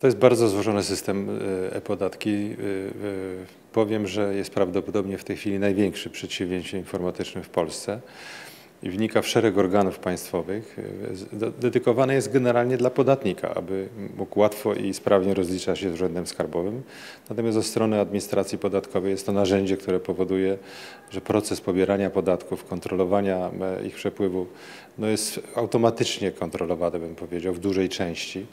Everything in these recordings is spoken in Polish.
To jest bardzo złożony system y, e-podatki. Y, y, powiem, że jest prawdopodobnie w tej chwili największy przedsięwzięcie informatyczne w Polsce i wnika w szereg organów państwowych. Dedykowany jest generalnie dla podatnika, aby mógł łatwo i sprawnie rozliczać się z Urzędem Skarbowym. Natomiast ze strony administracji podatkowej jest to narzędzie, które powoduje, że proces pobierania podatków, kontrolowania e, ich przepływu no jest automatycznie kontrolowany, bym powiedział, w dużej części.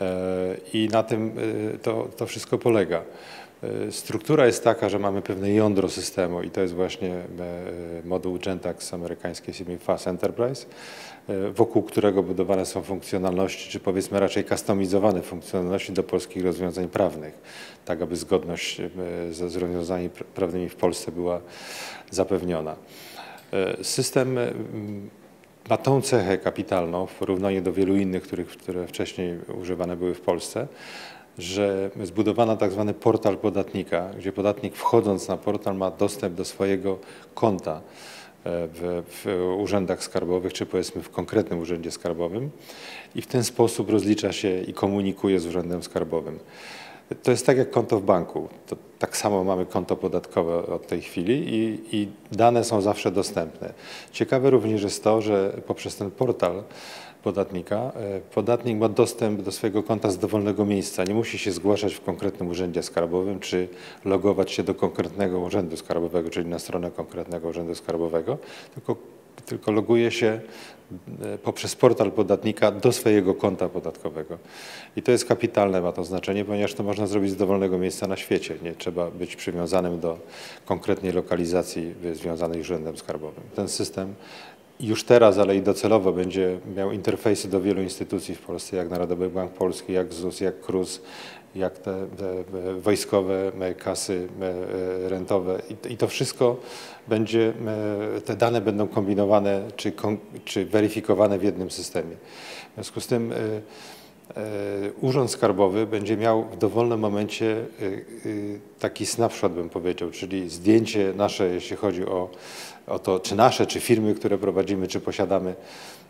E, I na tym e, to, to wszystko polega. E, struktura jest taka, że mamy pewne jądro systemu i to jest właśnie moduł Gentax amerykańskiej firmy Fast Enterprise, wokół którego budowane są funkcjonalności, czy powiedzmy raczej kustomizowane funkcjonalności do polskich rozwiązań prawnych, tak aby zgodność ze rozwiązaniami prawnymi w Polsce była zapewniona. System ma tą cechę kapitalną w porównaniu do wielu innych, których, które wcześniej używane były w Polsce, że zbudowano tak zwany portal podatnika, gdzie podatnik wchodząc na portal ma dostęp do swojego konta e, w, w, urzędach skarbowych, czy powiedzmy w konkretnym urzędzie skarbowym i w ten sposób rozlicza się i komunikuje z urzędem skarbowym. To jest tak jak konto w banku. To tak samo mamy konto podatkowe od tej chwili i, i, dane są zawsze dostępne. Ciekawe również jest to, że poprzez ten portal podatnika e, podatnik ma dostęp do swojego konta z dowolnego miejsca. Nie musi się zgłaszać w konkretnym urzędzie skarbowym czy logować się do konkretnego urzędu skarbowego, czyli na stronę konkretnego urzędu skarbowego, tylko tylko loguje się e, poprzez portal podatnika do swojego konta podatkowego. I to jest kapitalne, ma to znaczenie, ponieważ to można zrobić z dowolnego miejsca na świecie. Nie trzeba być przywiązanym do konkretnej lokalizacji związanej z urzędem skarbowym. Ten system już teraz, ale i docelowo będzie miał interfejsy do wielu instytucji w Polsce, jak Narodowy Bank Polski, jak ZUS, jak KRUS, jak te, wojskowe kasy e, rentowe i to wszystko będzie, e, te dane będą kombinowane czy, czy weryfikowane w jednym systemie. W związku z tym e, Urząd Skarbowy będzie miał w dowolnym momencie taki snapshot, bym powiedział, czyli zdjęcie nasze, jeśli chodzi o, o to, czy nasze, czy firmy, które prowadzimy, czy posiadamy E,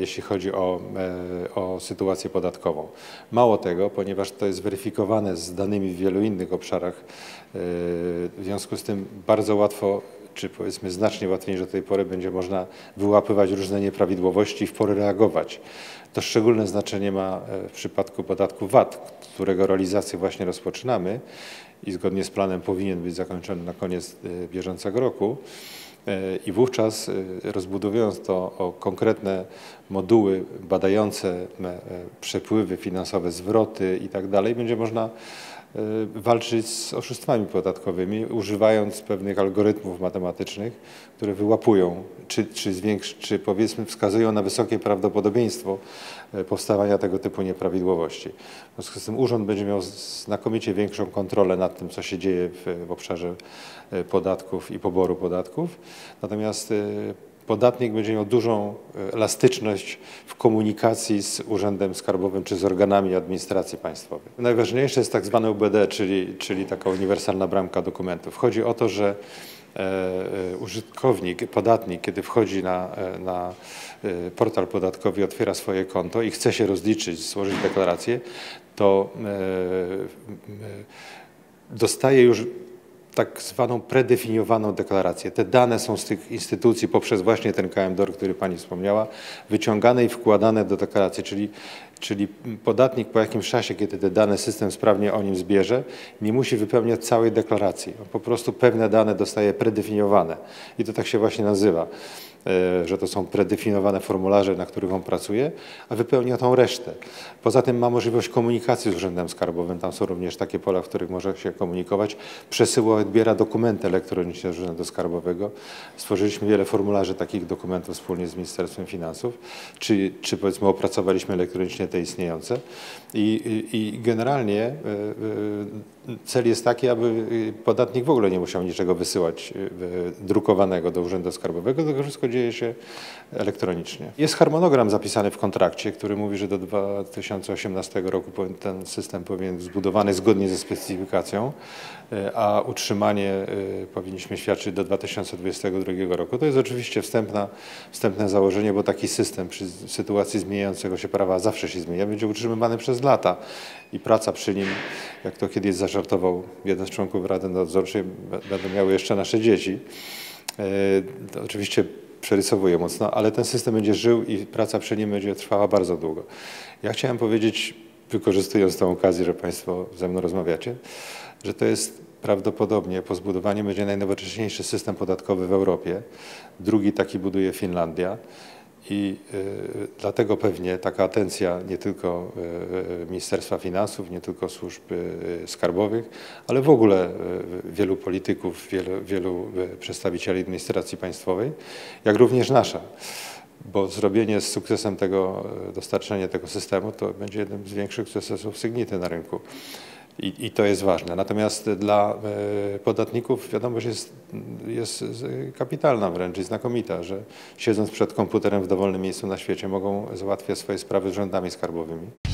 jeśli chodzi o, e, o sytuację podatkową. Mało tego, ponieważ to jest weryfikowane z danymi w wielu innych obszarach, e, w związku z tym bardzo łatwo czy powiedzmy znacznie łatwiej niż do tej pory będzie można wyłapywać różne nieprawidłowości i w porę reagować. To szczególne znaczenie ma w przypadku podatku VAT, którego realizację właśnie rozpoczynamy i zgodnie z planem powinien być zakończony na koniec bieżącego roku. I wówczas e, rozbudowując to o konkretne moduły badające e, przepływy finansowe, zwroty i tak będzie można walczyć z oszustwami podatkowymi, używając pewnych algorytmów matematycznych, które wyłapują, czy, czy, zwiększ, czy powiedzmy wskazują na wysokie prawdopodobieństwo powstawania tego typu nieprawidłowości. W związku z tym urząd będzie miał znakomicie większą kontrolę nad tym, co się dzieje w, w obszarze podatków i poboru podatków. Natomiast podatnik będzie miał dużą elastyczność w komunikacji z Urzędem Skarbowym czy z organami administracji państwowej. Najważniejsze jest tak zwane UBD, czyli, czyli taka uniwersalna bramka dokumentów. Chodzi o to, że użytkownik, podatnik, kiedy wchodzi na, na portal podatkowy, otwiera swoje konto i chce się rozliczyć, złożyć deklarację, to dostaje już tak zwaną predefiniowaną deklarację. Te dane są z tych instytucji poprzez właśnie ten KMDOR, który Pani wspomniała, wyciągane i wkładane do deklaracji, czyli, czyli podatnik po jakimś czasie, kiedy te dane system sprawnie o nim zbierze, nie musi wypełniać całej deklaracji. On po prostu pewne dane dostaje predefiniowane i to tak się właśnie nazywa. E, że to są predefiniowane formularze, na których on pracuje, a wypełnia tą resztę. Poza tym ma możliwość komunikacji z Urzędem Skarbowym. Tam są również takie pola, w których może się komunikować. Przesyła, odbiera dokumenty elektroniczne z Urzędu Skarbowego. Stworzyliśmy wiele formularzy takich dokumentów wspólnie z Ministerstwem Finansów, czy, czy powiedzmy opracowaliśmy elektronicznie te istniejące. I, i, i generalnie y, y, cel jest taki, aby y, podatnik w ogóle nie musiał niczego wysyłać y, drukowanego do Urzędu Skarbowego, tylko wszystko dzieje się elektronicznie. Jest harmonogram zapisany w kontrakcie, który mówi, że do 2018 roku ten system powinien być zbudowany zgodnie ze specyfikacją, y, a utrzymanie powinniśmy świadczyć do 2022 roku. To jest oczywiście wstępna, wstępne założenie, bo taki system przy sytuacji zmieniającego się prawa zawsze się zmienia, będzie utrzymywany przez lata i praca przy nim, jak to kiedyś zażartował jeden z członków Rady Nadzorczej, będą miały jeszcze nasze dzieci. E, To oczywiście przerysowuję mocno, ale ten system będzie żył i praca przy nim będzie trwała bardzo długo. Ja chciałem powiedzieć, wykorzystując tę okazję, że Państwo ze mną rozmawiacie, że to jest prawdopodobnie po zbudowaniu będzie najnowocześniejszy system podatkowy w Europie. Drugi taki buduje Finlandia. I y, dlatego pewnie taka atencja nie tylko y, y, Ministerstwa Finansów, nie tylko służb skarbowych, ale w ogóle wielu polityków, wielu, wielu przedstawicieli administracji państwowej, jak również nasza. Bo zrobienie z sukcesem tego, dostarczenie tego systemu to będzie jednym z większych sukcesów Sygnity na rynku. I, I to jest ważne. Natomiast dla e, podatników wiadomość jest, jest kapitalna wręcz i znakomita, że siedząc przed komputerem w dowolnym miejscu na świecie mogą załatwiać swoje sprawy z urzędami skarbowymi.